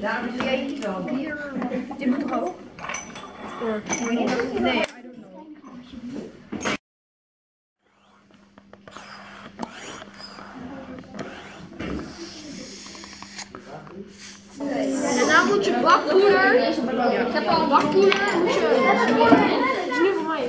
Daarom jij niet zo. Hier, dit moet toch ook? Nee. En dan moet je bakpoeder. Ik heb al bakpoeder. Moet je. Is nu voor mij.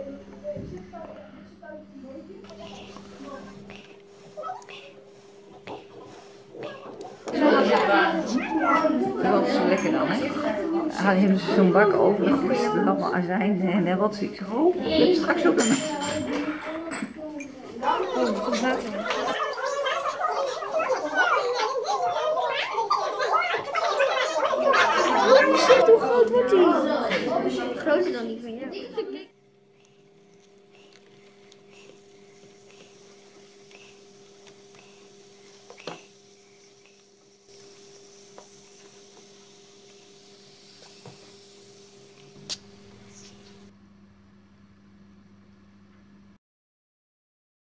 Dat is lekker dan, hè? Hij heeft zo'n bak over, dan is het allemaal azijn en dan wat ziet zo. Oh, Ik heb straks ook een... Hoe groot wordt hij? Groter dan die van jou.